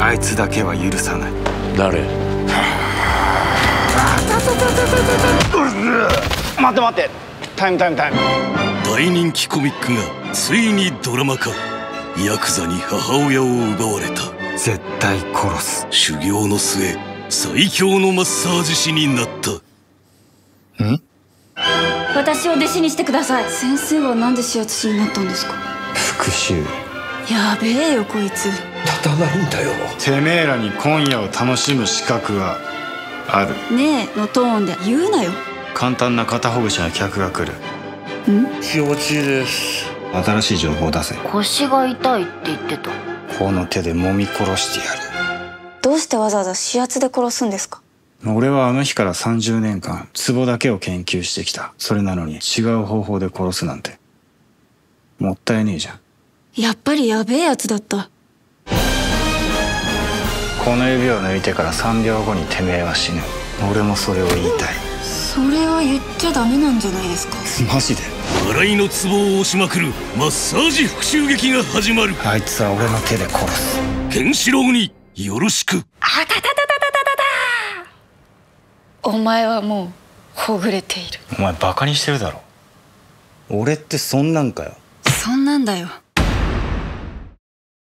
あいつだけは許さない。誰？待って待って。タイムタイムタイム。大人気コミックがついにドラマ化。ヤクザに母親を奪われた。絶対殺す。修行の末最強のマッサージ師になった。ん？私を弟子にしてください。先生はなんで指圧師になったんですか？復讐。やべえよこいつ立たないんだよ。てめえらに今夜を楽しむ資格はある。ねえのトーンで言うなよ。簡単な肩ほぐしの客が来る。気持ちいいです。新しい情報を出せ。腰が痛いって言ってた。この手で揉み殺してやどうしてわざわざ指圧で殺すんですか？る俺はあの日から30年間ツボだけを研究してきた。それなのに違う方法で殺すなんて。もったいねえじゃん。やっぱりやべえやつだったこの指を抜いてから3秒後にてめえは死ぬ。俺もそれを言いたい。それは言っちゃダメなんじゃないですか？マジで。笑いのツボを押しまくるマッサージ復讐劇が始まる。あいつは俺の手で殺す。ケンシロウによろしく。お前はもうほぐれているお前バカにしてるだろ俺ってそんなんかよそんなんだよ